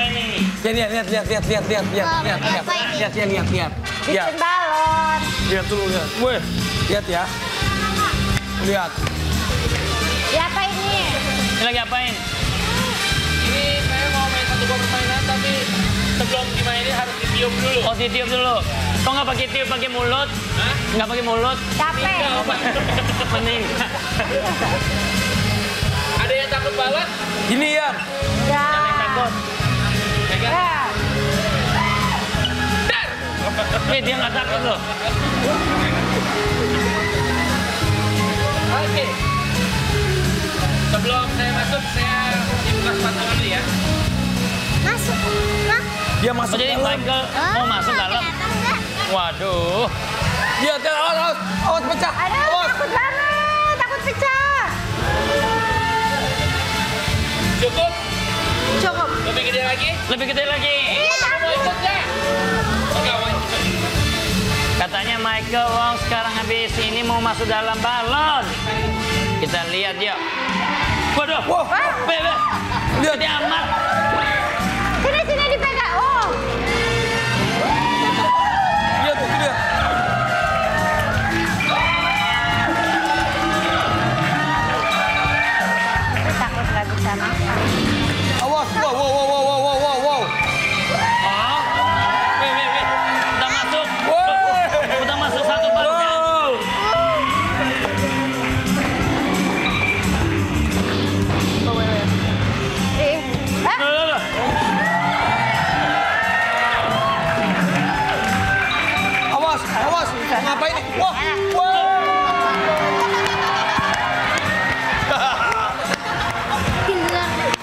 Lihat, lihat, lihat, lihat, lihat, lihat, lihat, lihat, Oh, lihat, lihat, apa ini? lihat, lihat, lihat, lihat, lihat, Bikin balon. lihat dulu, lihat. Weh, lihat ya. Lihat. Ya apa ini? Ini lagi apain? Ini saya mau main satu buah permainan tapi sebelum dimainin harus ditiup dulu. Oh, ditiup dulu. Kok nggak pakai tiup, pakai mulut? Nggak pakai mulut? Capek. Mending. Ada yang takut balon? Ini ya. Ya. Takut. Eh, dia nggak takut loh. Oke. Sebelum saya masuk, saya dibuka sepatu dulu ya. Masuk. Hah? Dia Oh, masuk jadi dalam. Michael mau masuk dalam? Waduh. Dia, dia, awas, awas, awas pecah. Aduh, Awas. takut banget. Takut pecah. Cukup? Cukup. Lebih gede lagi? Lebih gede lagi. Michael Wong sekarang habis ini mau masuk dalam balon. Kita lihat yuk. Waduh. Wah, Bebe.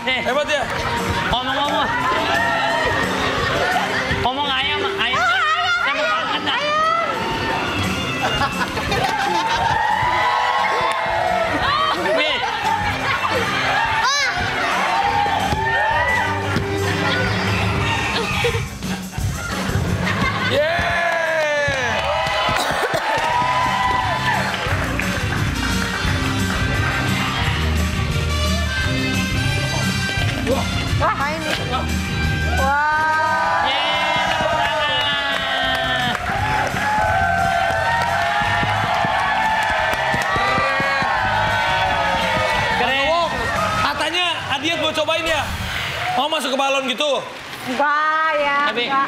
Evet ya. Anlamam Adiat mau cobain ya. Mau masuk ke balon gitu. Enggak ya. Tapi enggak.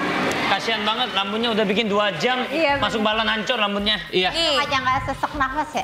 kasihan banget rambutnya udah bikin dua jam Iya, masuk balon hancur rambutnya. Iya. Aja nggak sesek nafas ya.